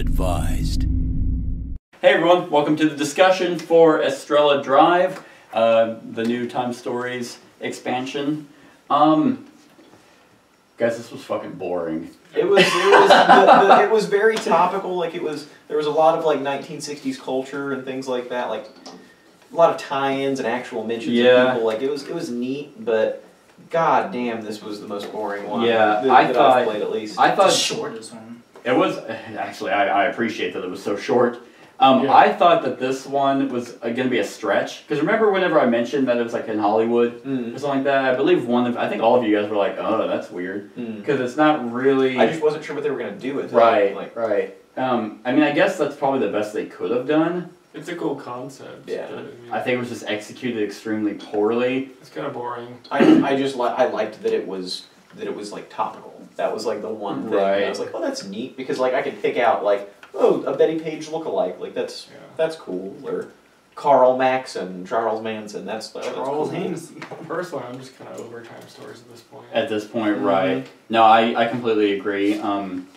advised. Hey everyone, welcome to the discussion for Estrella Drive, uh, the new Time Stories expansion. Um, guys, this was fucking boring. It was it was the, the, it was very topical. Like it was there was a lot of like 1960s culture and things like that. Like a lot of tie-ins and actual mentions Yeah. of people. Like it was it was neat, but god damn, this was the most boring one. Yeah, that, I that thought- I've played at least. I The thought shortest one. It was actually I, I appreciate that it was so short. Um, Yeah. I thought that this one was uh, going to be a stretch because remember whenever I mentioned that it was like in Hollywood Mm, or something like that. I believe one of I think all of you guys were like, oh, that's weird mm. because it's not really I just wasn't sure what they were gonna do with it. right, Like right. Um, I mean, I guess that's probably the best they could have done. It's a cool concept. Yeah. but, I mean, I think it was just executed extremely poorly. it's kind of boring. I I just li- I liked that it was that it was like topical. That was like the one thing. Right. I was like, oh, that's neat because like I could pick out like oh a Bettie Page lookalike. Like that's Yeah. that's cool. Or Carl Maxon, Charles Manson. That's that's Charles cool. Hannity. Personally, I'm just kind of over time stories at this point. At this point, Mhm. right? No, I, I completely agree. Um,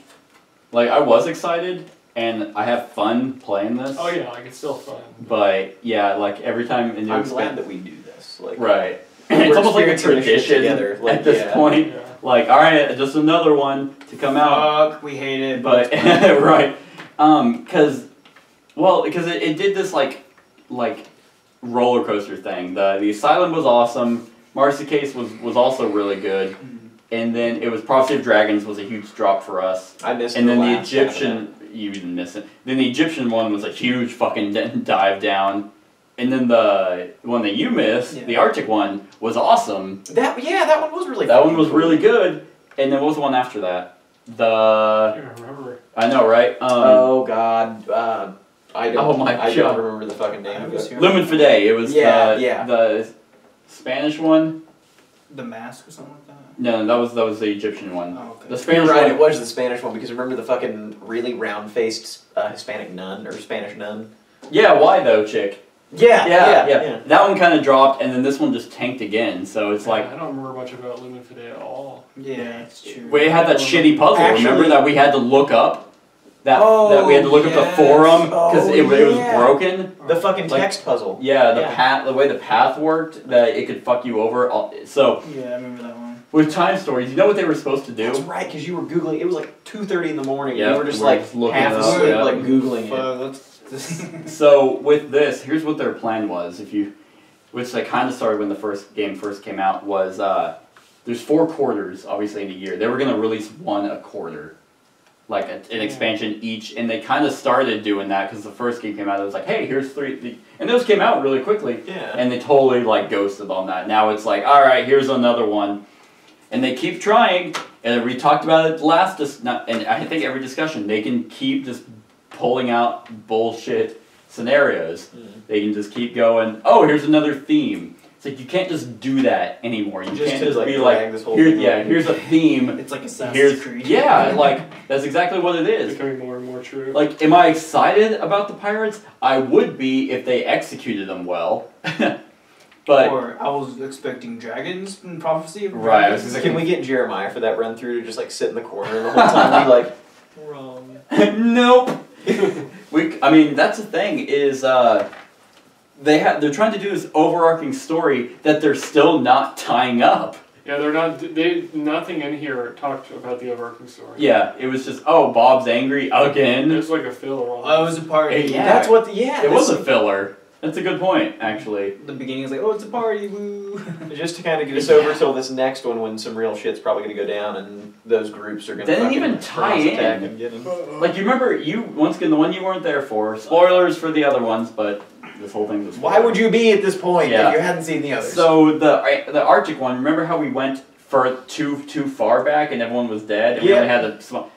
like I was excited and I have fun playing this. oh yeah, like it's still fun. But yeah, like every time a new I'm expan- glad that we do this. Like right. It's almost like a experiencing this shit tradition together, like, at this yeah. point. Yeah. Like, all right, just another one to come out. Fuck, we hate it. but right. Um because well because it, it did this like like roller coaster thing. The the asylum was awesome. Marcy case was was also really good. And then it was prophecy of dragons was a huge drop for us. I missed. and then the last half egyptian you didn't miss it. Then the egyptian one was a huge fucking dive down and then the one that you missed Yeah. the arctic one was awesome that. That yeah, that one was really. that one was really good and then what was the one after that the I remember. i know right um, Oh god. Uh, I don't. Oh my I God. don't remember the fucking name I of was it. here. Lumen Fidei. It was Yeah, the, yeah. the Spanish one. the mask or something like that. No, that was that was the Egyptian one. Oh, okay. The You're Spanish one. It was the Spanish one because remember the fucking really round-faced uh, Hispanic nun or Spanish nun. Yeah, why though, chick? Yeah. Yeah, Yeah. yeah. That one kind of dropped, and then this one just tanked again. So it's like I don't remember much about Lumen Fidei at all. Yeah, it's true. we had that shitty puzzle. Actually- remember that we had to look up. That, that we had to look up the oh, forum because Oh, it, it was broken. The fucking Like- text puzzle. Yeah, the Yeah. path, the way the path worked, that it could fuck you over. all- So Yeah, I remember that one. with time stories, you know what they were supposed to do? That's right, because you were googling. It was like two thirty in the morning. Yeah, you were just we were like just half asleep, yeah. like googling it. Fuck, let's. So with this, here's what their plan was. If you, which they kind of started when the first game first came out, was uh, there's four quarters obviously in a year. They were gonna release one a quarter, like a, an expansion each, and they kind of started doing that because the first game came out. It was like, hey, here's three, the, and those came out really quickly, Yeah. and they totally like ghosted on that. Now it's like, all right, here's another one, and they keep trying. And we talked about it last, dis- not, and I think every discussion they can keep just pulling out bullshit scenarios. Mm. They can just keep going. Oh, here's another theme. It's like you can't just do that anymore. You Just can't to, just like, be like, this whole here, thing yeah, here's a theme. It's like Assassin's Here's Creed. yeah, like that's exactly what it It's becoming more and more true. Like, am I excited about the pirates? I would be if they executed them well. but or I was expecting dragons in prophecy. Of Right, I was Dragons. Can we get Jeremiah for that run through to just like sit in the corner and the whole time be like, wrong. nope. we, I mean, that's the thing is, uh, they have they're trying to do this overarching story that they're still not tying up. yeah, they're not. They nothing in here talked about the overarching story. Yeah, it was just oh, Bob's angry again. There's like a filler on. Oh, it was a part. Hey, yeah. That's what. The, yeah. It was a filler. That's a good point, actually. The beginning is like, oh, it's a party, woo. Just to kind of get us over till this next one when some real shit's probably gonna go down and those groups are gonna. They didn't even tie in. and get 'em. Like you remember, you once again the one you weren't there for. Spoilers for the other ones, but this whole thing was. Why would you be at this point Yeah. if you hadn't seen the others? So the the Arctic one. Remember how we went for too too far back and everyone was dead and we only had a small.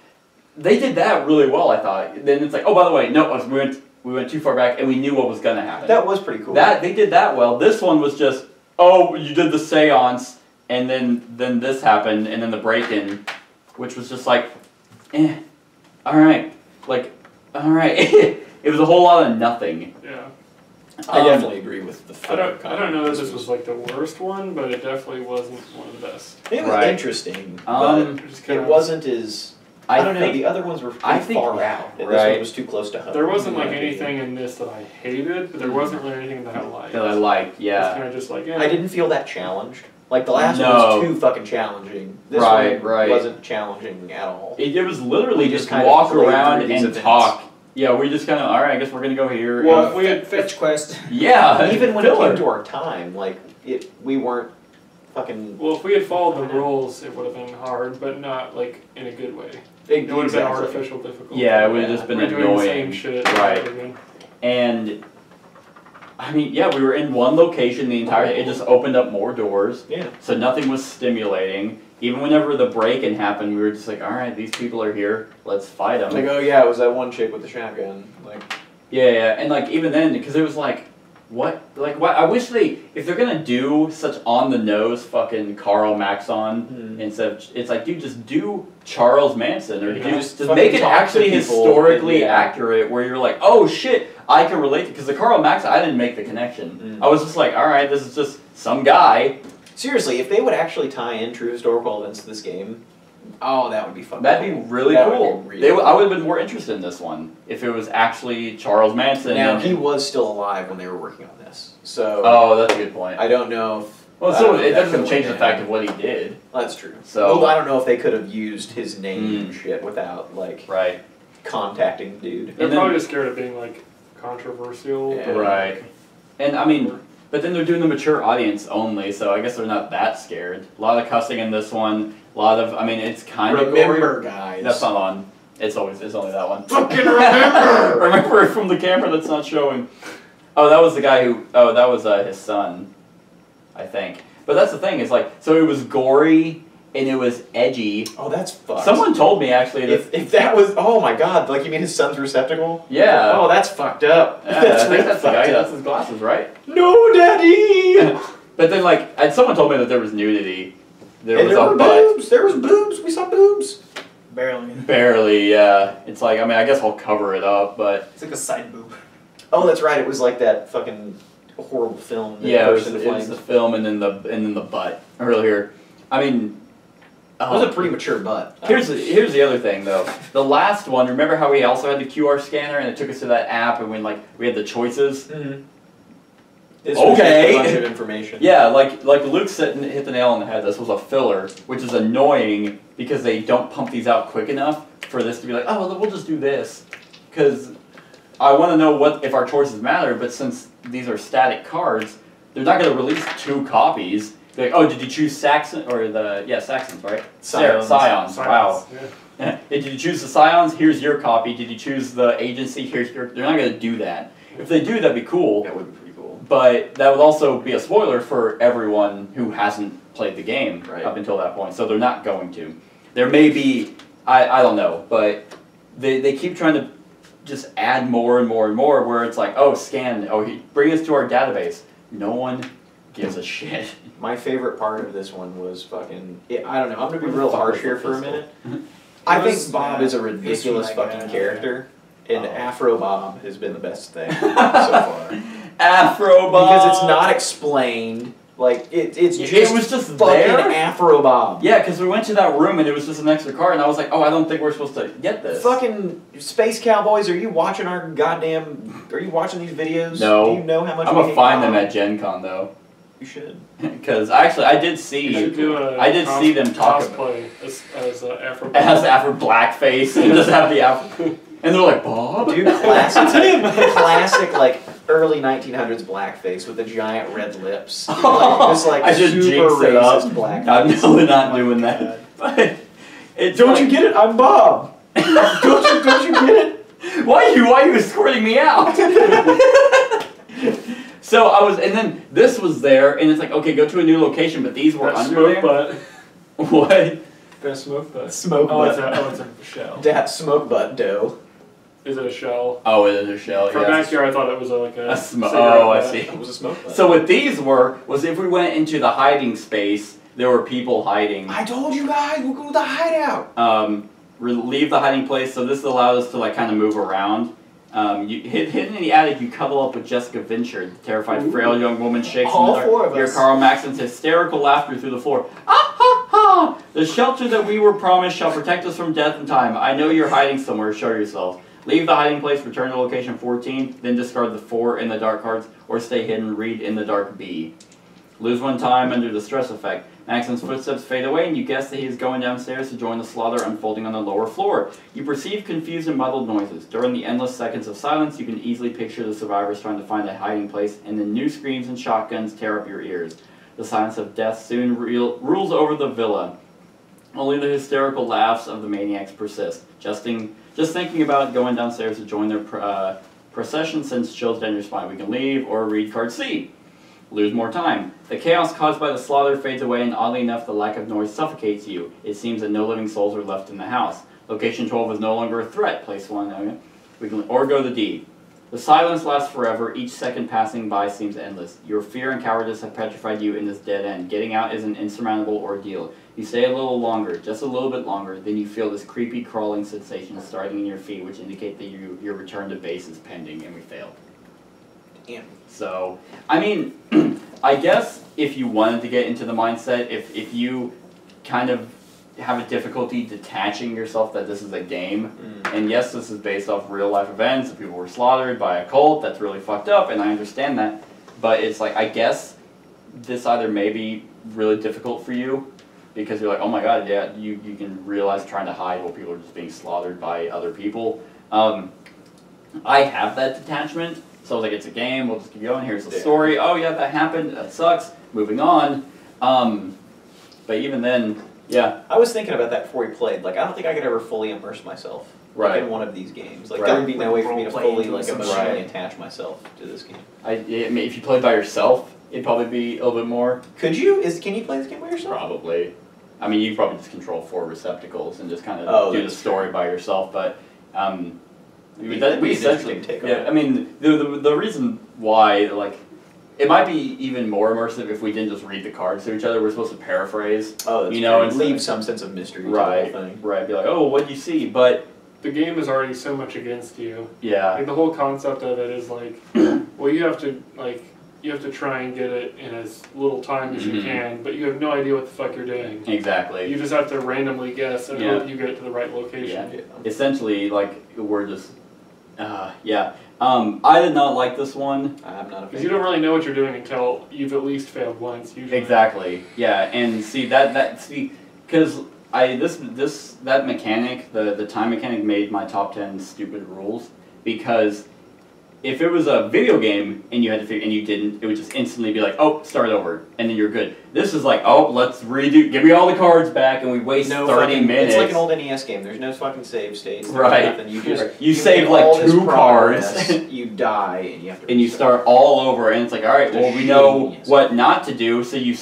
They did that really well, I thought. Then it's like, oh, by the way, no, we went we went too far back and we knew what was gonna happen. that was pretty cool. That they did that well. This one was just, oh, you did the seance, and then then this happened, and then the break in, which was just like, eh, all right, like, all right. it was a whole lot of nothing. Yeah. I Um, definitely agree with the. I don't. filler I don't know that this was like the worst one, but it definitely wasn't one of the best. It was Right. interesting, Um, It just but kinda- it wasn't as I, don't know. The other ones were I think- far out, and this right. one was too close to home. There wasn't like in my opinion. anything in this that I hated, but there wasn't really anything that I liked. that I liked. It's Yeah. kind of just like yeah. I didn't feel that challenged. Like the last one was too fucking challenging. This Right, one right. wasn't challenging at all. It, it was literally We just, just kind of walk around and events. talk. Yeah, we just kind of all right. I guess we're gonna go here. Well, and- we had fetch quest. yeah, Even when filler. it came to our time, like it, we weren't fucking. Well, if we had followed the rules, it would have been hard, but not like in a good way. It, It would have been artificial difficulty. yeah, it would have just been We're doing the same annoying. shit. Right. again. And I mean, yeah, we were in one location the entire. It just opened up more doors, Yeah. so nothing was stimulating. Even whenever the break-in happened, we were just like, all right, these people are here. Let's fight them. Like oh yeah, it was that one chick with the shotgun. Like Yeah, yeah, and like even then, because it was like, what, like what? I wish they, if they're gonna do such on the nose fucking Carl Maxon hmm. instead of, it's like, dude, just do Charles Manson or Yeah, do just just make it actually historically yeah. accurate, where you're like, oh shit, I can relate because the Carl Maxon, I didn't make the connection. Mm. I was just like, all right, this is just some guy. seriously, if they would actually tie in true historical events to this game, oh that would be fucking. That'd be really That would cool. be really they, w- I cool. would have been more interested in this one if it was actually Charles Manson. Now and- he was still alive when they were working on this, so oh, that's a good point. I don't know if. Well, so it doesn't change the fact of what he did. That's true. So- well, I don't know if they could have used his name Mm. and shit without like Right. contacting the dude. They're And then- probably just scared of being like controversial. Yeah. but, Right. And I mean, but then they're doing the mature audience only, so I guess they're not that scared. A lot of cussing in this one. A lot of, I mean, it's kind of. Remember, guys. That's not on. It's always, it's only that one. Fucking remember! remember it from the camera that's not showing. Oh, that was the guy who. Oh, that was uh, his son, I think. But that's the thing. It's like so it was gory and it was edgy. oh, that's fucked. Someone told me actually that. If, if that was oh my god, like you mean his son's receptacle? Yeah. Oh, that's fucked up. Yeah, that's I think that's the guy. fucked That's his glasses, right? No, daddy. But then, like, and someone told me that there was nudity. There and was there a were butt. boobs. There was boobs. We saw boobs. Barely. Barely, yeah. It's like, I mean, I guess I'll cover it up, but It's like a side boob. Oh, that's right. It was like that fucking horrible film. That yeah, it was, burst into it was flames. the film and then the and then the butt earlier. I mean, That was oh, a pretty mature butt. Here's the, here's the other thing though. The last one, remember how we also had the QR scanner and it took us to that app and we like we had the choices. Mhm. This was just Okay. a bunch of information. Yeah, like like Luke said, hit the nail on the head. This was a filler, which is annoying because they don't pump these out quick enough for this to be like, oh, well, we'll just do this, because I want to know what if our choices matter. But since these are static cards, they're not going to release two copies. They're like, oh, did you choose Saxon or the yeah Saxons, right? Scions. Scions. Wow. Yeah. Did you choose the Scions? Here's your copy. Did you choose the agency? Here's your. They're not going to do that. If they do, that'd be cool. That would be cool. But that would also be a spoiler for everyone who hasn't played the game Right. up until that point. So they're not going to. There may be, I, I don't know, but they, they keep trying to just add more and more and more where it's like, oh, scan, oh, he- bring us to our database. No one gives a shit. My favorite part of this one was fucking. It, I don't know. I'm gonna be real harsh here for a minute. I It think Bob bad. is a ridiculous fucking character, and Oh. Afro Bob has been the best thing so far. Afro Bob. because it's not explained. Like it, it's It just was just fucking there. Afro Bob. Yeah, because we went to that room and it was just an extra card, and I was like, oh, I don't think we're supposed to get this. Fucking space cowboys, are you watching our goddamn? Are you watching these videos? No. Do you know how much? I'm we gonna find them at Gen Con though. You should. Because actually, I did see should do a I did cos- see them talk about cosplay as, as uh, Afro. it has Afro blackface and just have the Afro, and they're like Bob. Dude, classic, classic like early 1900s blackface with the giant red lips. Like, just like I just super jinxed it racist up. blackface. I'm really not Oh doing God. that. But it's Don't like- you get it? I'm Bob. don't you? Don't you get it? Why are you? Why are you escorting me out? so I was, and then this was there, and it's like, okay, go to a new location, but these were That under smoke there. butt. What? That smoke butt. Smoke Oh, it's butt. a, oh, it's a shell. That smoke butt dough. Is it a shell? Oh, it is a shell. From yeah. back here, I thought it was a, like a. A sm- cigarette oh, I see. It was a smoke butt. So what these were was if we went into the hiding space, there were people hiding. I told you guys we'll go to the hideout. Um, leave the hiding place. So this allowed us to like kind of move around. Um, you hid, hidden in the attic, you cuddle up with Jessica Vinchard. The terrified, Ooh. frail young woman shakes All in the four of Hear us. Carl Maxon's hysterical laughter through the floor. Ah ha ha! The shelter that we were promised shall protect us from death and time. I know you're hiding somewhere. Show yourself. Leave the hiding place, return to location 14, then discard the 4 in the dark cards, or stay hidden, read in the dark B. Lose one time under the stress effect. Maxon's footsteps fade away, and you guess that he is going downstairs to join the slaughter unfolding on the lower floor. You perceive confused and muddled noises. During the endless seconds of silence, you can easily picture the survivors trying to find a hiding place, and then new screams and shotguns tear up your ears. The silence of death soon rules over the villa. Only the hysterical laughs of the maniacs persist. Justing, just thinking about going downstairs to join their pr- uh, procession sends chills down your. We can leave or read card C. Lose more time. The chaos caused by the slaughter fades away, and oddly enough, the lack of noise suffocates you. It seems that no living souls are left in the house. Location 12 is no longer a threat. Place one. Okay. We can or go to D. The silence lasts forever. Each second passing by seems endless. Your fear and cowardice have petrified you in this dead end. Getting out is an insurmountable ordeal. You stay a little longer, just a little bit longer, then you feel this creepy crawling sensation starting in your feet, which indicate that you, your return to base is pending, and we failed. Damn. So, I mean, I guess if you wanted to get into the mindset, if if you kind of have a difficulty detaching yourself that this is a game, Mm. and yes, this is based off real life events, people were slaughtered by a cult, that's really fucked up, and I understand that, but it's like, I guess this either may be really difficult for you, because you're like, oh my god, yeah, you, you can realize trying to hide while people are just being slaughtered by other people. Um, I have that detachment, so I was like, it's a game, we'll just keep going, here's the Yeah. story, oh yeah, that happened, that sucks, moving on. Um, but even then, yeah, I was thinking about that before we played. Like, I don't think I could ever fully immerse myself right. in one of these games. Like, Right. there would be no way for me to fully like emotionally shit. attach myself to this game. I, I mean, if you played by yourself, it'd probably be a little bit more. Could you? Is can you play this game by yourself? Probably. I mean, you probably just control four receptacles and just kind of Oh, do the that's story by yourself. But um, we, That'd that, be interesting essentially, take yeah. I mean, the, the the reason why like it might be even more immersive if we didn't just read the cards to each other. We're supposed to paraphrase, Oh, that's You know, true. it's- leave some sense of mystery to right? the whole thing. Right. Be like, oh, what do you see? But The game is already so much against you. yeah, Like the whole concept of it is like, well, you have to like you have to try and get it in as little time as Mhm. you can, but you have no idea what the fuck you're doing. exactly. You just have to randomly guess and Yeah. hope you get it to the right location. Yeah. Essentially, like we're just, uh, yeah. Um, I did not like this one. I'm not a Because fan. you don't really know what you're doing until you've at least failed once. Usually. Exactly. Yeah, and see that that see because I this this that mechanic the the time mechanic made my top ten stupid rules because if it was a video game and you had to figure and you didn't, it would just instantly be like, oh, start over, and then you're good. This is like, oh, let's redo, give me all the cards back, and we waste no thirty fucking, minutes. It's like an old NES game. There's no fucking save states. Right. Nothing. You just You save, like, two cards. you die and you have to. and you start all over, and it's like, all right, well, we know what not to do. So you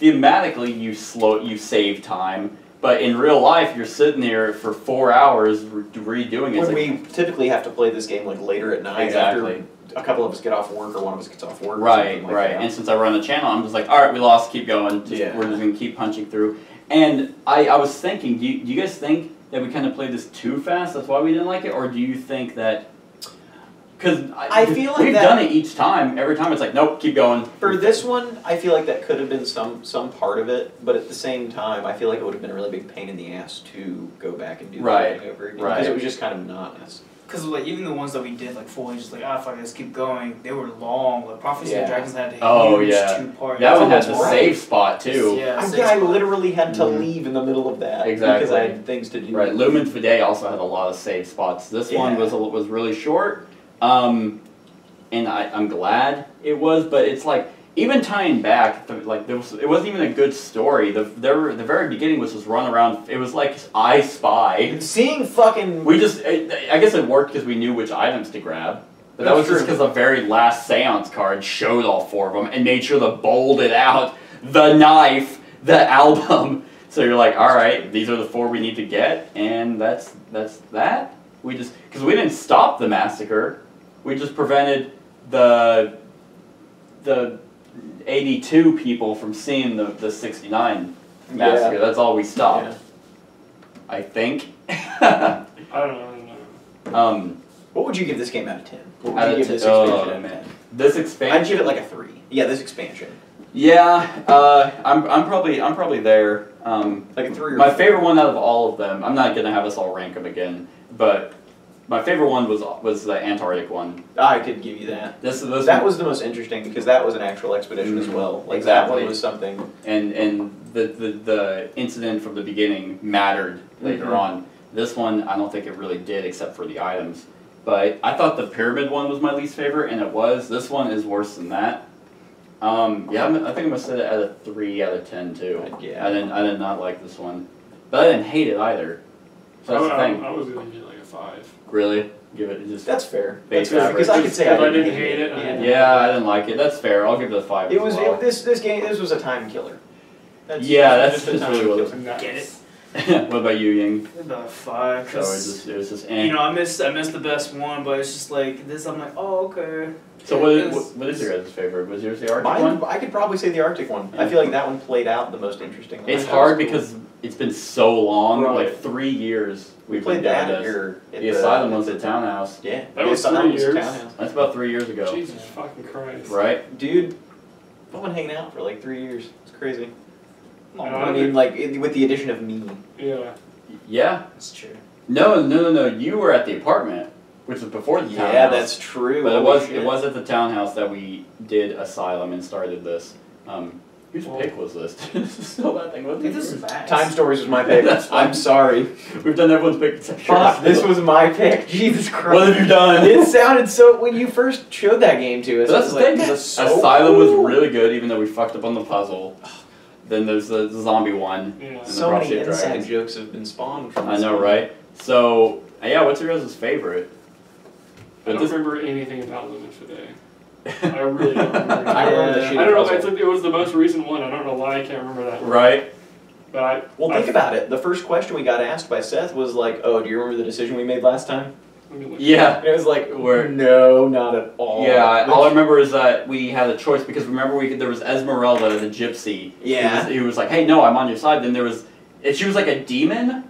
thematically you slow, you save time, but in real life, you're sitting there for four hours re- redoing it. When like- we typically have to play this game like later at night Exactly. after a couple of us get off work or one of us gets off work. right, like right. that. And since I run the channel, I'm just like, all right, we lost, keep going. Just, Yeah. We're just gonna keep punching through. And I, I was thinking, do you, do you guys think that we kind of played this too fast? That's why we didn't like it, or do you think that? Because I feel like we've that- done it each time. Every time it's like, nope, keep going. For this one, I feel like that could have been some some part of it, but at the same time, I feel like it would have been a really big pain in the ass to go back and do Right, the thing over again right. because it was just kind of monotonous. Because like even the ones that we did like fully just like ah fuck let's keep going they were long like Prophecy Yeah. of Dragons had a Oh, huge yeah. two part That one had the That's right. save spot too. yeah I, six yeah, I literally had to Mhm. leave in the middle of that because Exactly. I had things to do. Right, Lumen Fidei also had a lot of save spots. This one was a, was really short, um, and I, I'm glad it was. But it's like even tying back, the, like there was, it wasn't even a good story. The there, the very beginning was just run around. It was like I Spy. Seeing fucking We just, I I guess it worked because we knew which items to grab. But that was just because the very last seance card showed all four of them and made sure to bold it out the knife, the album. So you're like, all right, these are the four we need to get, and that's that's that. We just because we didn't stop the massacre, we just prevented the the 82 people from seeing the the 69 massacre. Yeah. That's all we stopped. Yeah. I think. I don't know. I don't know. um, What would you give this game out of ten? What would Out you of give 10 this oh, expansion out of man. ten? this expansion? I'd give it like a three. Yeah, this expansion. Yeah, uh, I'm, I'm probably I'm probably there. Um, Like a three or my four. favorite one out of all of them. I'm not gonna have us all rank them again, but my favorite one was was the Antarctic one. I could give you that. This this That was the most interesting because that was an actual expedition as Mhm. well. Like that one was something. and and the, the the incident from the beginning mattered later Mhm. on. This one, I don't think it really did, except for the items. But I thought the pyramid one was my least favorite, and it was. This one is worse than that. Um, yeah, I'm, I think I'm gonna set it at a three out of ten too. Yeah. I didn't I did not like this one, but I didn't hate it either. So that's the I, thing. I, I was gonna give like a five. Really, give it just. That's fair. That's fair because I could say I I didn't, didn't hate it, I Yeah. Yeah, I didn't like it. That's fair. I'll give it a five. It as was well. it, this this game. This was a time killer. That's, Yeah, that's just a just time really what it killer. Nice. Get it? what about you, Ying? About five. So it was 'cause, just it was just. eh. you know, I missed I missed the best one, but it's just like this. I'm like, oh okay. So what It is, was- what, what is your guys' favorite? Was yours the Arctic one? I could probably say the Arctic one. I feel like that one played out the most interesting. It's hard because cool. Because it's been so long, Right. like three years we we've played been doing that at this. at The asylum was at townhouse. Yeah, That the was three years. townhouse. That's about three years ago, Jesus fucking Christ. right? Dude, I've been hanging out for like three years. It's crazy. No, I mean, like it, with the addition of me. Yeah. Yeah. That's true. No, no, no, no. You were at the apartment, which was before the townhouse. Yeah, that's true. But it was shit. it was at the townhouse that we did asylum and started this. Um, whose Well- pick was this? this is still that thing. I Wasn't think it? this is bad. Time Stories was my pick. I'm sorry. We've done everyone's pick. Fuck, yours. this was my pick. Jesus Christ. What have you done? It sounded so when you first showed that game to us. So it that's was the like, thing. this so Asylum cool. was really good, even though we fucked up on the puzzle. Then there's the, the zombie one. Yeah. And the So Prophecy many inside Dragons. jokes have been spawned from I know, game. right? So yeah, what's your guys' favorite? I don't this, remember anything about Lumen Fidei. I really don't remember. I remember the I shitty don't know. puzzle. It's like it was the most recent one. I don't know why I can't remember that. right? But I. Well, I, think about it. The first question we got asked by Seth was like, "Oh, do you remember the decision we made last time?" Let me look. Yeah. And it was like, Where- "No, not at all." Yeah, I- Which- all I remember is that we had a choice because remember we could, there was Esmeralda, the gypsy. Yeah. He was, he was like, "Hey, no, I'm on your side." Then there was, and she was like a demon,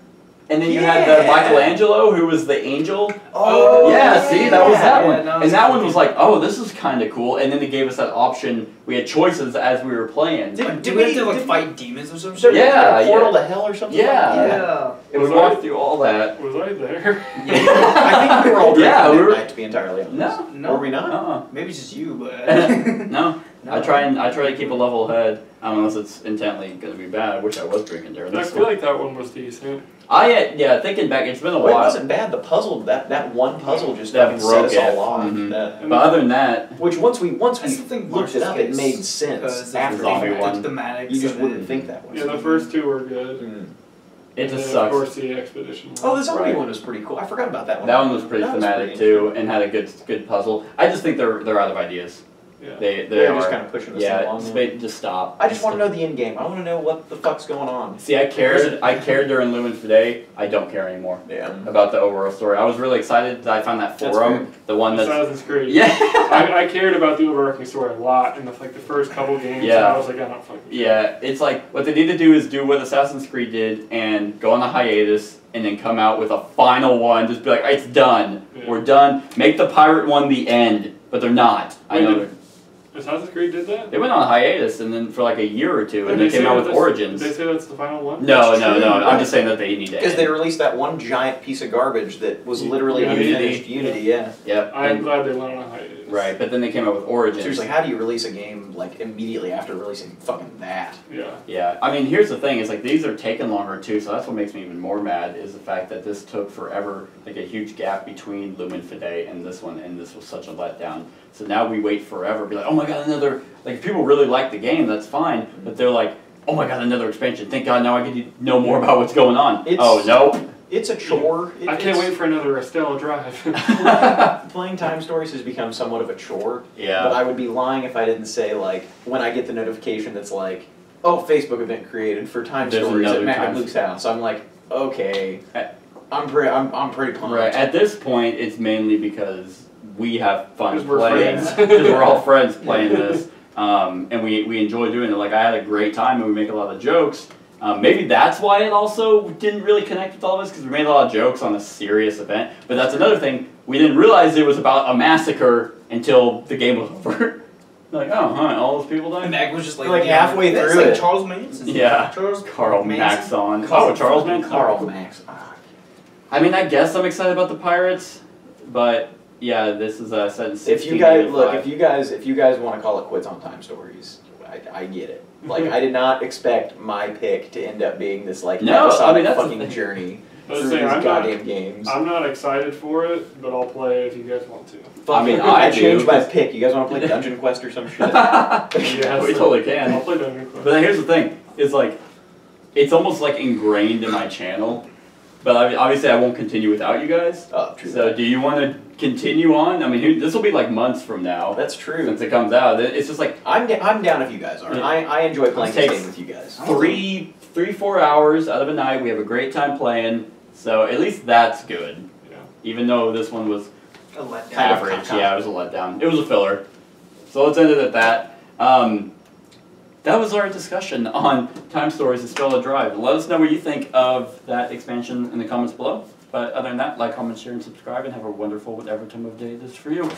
and then you had the Yeah. Michelangelo who was the angel. Oh, yeah, see, that was that yeah, one, that and that one was like, "Oh, this is kind of cool." And then they gave us that option. We had choices as we were playing. Did- Did, did we we- have to like fight demons or something? So we Yeah, had a portal yeah. to hell or something. Yeah. Like? Yeah. And we Was walked I- through all that. Was I there? I think we were all drinking Yeah, that we were- night, to be entirely honest. No, No. Were we not? uh-uh. Maybe it's just you, but. no. I try and I try to keep a level head, um, unless it's intently going to be bad. I wish I was drinking during I this feel one. like that one was decent. I uh, yeah, thinking back, it's been a Well, it wasn't bad. The puzzle, that, that one puzzle just That fucking set broke us it. all off. Mhm. That- But other than that, which once we once I we still think looked it Marshall's up, it made sense after the the zombie fact. one. Thematics You just wouldn't it. think that way. Yeah, the first two were good. Mm. it And just then, sucks. Of course, the expedition. Oh, the zombie Right. one was pretty cool. I forgot about that one. That one was pretty That was thematic pretty too, and had a good good puzzle. I just think they're they're out of ideas. Yeah. They they They're are. just kind of pushing us yeah, along. just, there. wait, just stop. I just want to know the end game. I want to know what the fuck's going on. See, I cared. I cared during Lumen Fidei. I don't care anymore Yeah. about the overall story. I was really excited that I found that forum, the one that's Assassin's Creed. yeah. I, I cared about the overarching story a lot in the like the first couple games. Yeah. And I was like, I don't fucking. Yeah, it's like what they need to do is do what Assassin's Creed did and go on a hiatus and then come out with a final one. Just be like, it's done. Yeah. We're done. Make the pirate one the end, but they're not. I know. did- they're- Assassin's Creed did that. They went on a hiatus and then for like a year or two, and Did they came out with Origins. Did they say that's the final one? No, That's no, true, no. I'm just saying that they need to. Because they released that one giant piece of garbage that was literally Unity. unfinished Unity. Yeah. Yep. I'm and- glad they went on a hiatus. Right, but then they came out with Origins. Seriously, how do you release a game like immediately after releasing fucking that? Yeah. Yeah, I mean, here's the thing: is like these are taking longer too, so that's what makes me even more mad. Is the fact that this took forever, like a huge gap between Lumen Fidei and this one, and this was such a letdown. So now we wait forever, be like, oh my god, another. Like if people really like the game, that's fine, but they're like, oh my god, another expansion. Thank God, now I get to know more about what's going on. It's- oh nope. It's a chore. It- I can't wait for another Estrella Drive. Playing Time Stories has become somewhat of a chore. Yeah. But. I would be lying if I didn't say like when I get the notification that's like, oh, Facebook event created for Time There's Stories at another Mac and Luke's house. I'm like, okay, I'm pretty, I'm, I'm pretty pumped. Right. At this point, it's mainly because we have fun we're playing. Because we're all friends playing this, um, and we we enjoy doing it. Like I had a great time, and we make a lot of jokes. Um, maybe that's why it also didn't really connect with all of us because we made a lot of jokes on a serious event. But that's another thing. We didn't realize it was about a massacre until the game was over. Like, oh, huh, all those people died? And died? Mac was just like, Like yeah, halfway that's through like it. Charles Manson. Yeah. Charles Carl Manson. Maxon. Carl- Oh, Charles Manson. Carl Max. Ah. I mean, I guess I'm excited about the Pirates, but yeah, this is a set in If you guys look, if you guys, if you guys want to call it quits on time stories, I, I get it. Mm-hmm. Like I did not expect my pick to end up being this like No, I mean, that's fucking thing. journey I was through saying, these I'm not, goddamn games. I'm not excited for it, but I'll play it if you guys want to. Fuck I mean, it. I changed my pick. You guys want to play Dungeon Quest or some shit? yeah, we totally can. I'll play Dungeon Quest. But then here's the thing: it's like, it's almost like ingrained in my channel. But obviously, I won't continue without you guys. Oh, true. So, do you want to continue on? I mean, this will be like months from now That's true. since it comes out. It's just like I'm, da- I'm down if you guys are. Yeah. I, I enjoy playing this game with you guys. three, three, four hours out of a night. We have a great time playing. So at least that's good. Yeah. Even though this one was A letdown. average, yeah, it was a letdown. It was a filler. So let's end it at that. Um, that was our discussion on Time Stories of Stella Drive. Let us know what you think of that expansion in the comments below. But other than that, like, comment, share, and subscribe, and have a wonderful whatever time of day it is for you.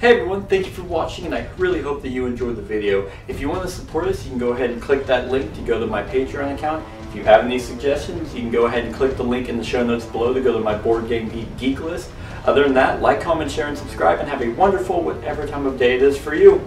Hey everyone, thank you for watching and I really hope that you enjoyed the video. If you want to support us, you can go ahead and click that link to go to my Patreon account. If you have any suggestions, you can go ahead and click the link in the show notes below to go to my Board Game Geek Geek list. Other than that, like, comment, share, and subscribe and have a wonderful whatever time of day it is for you.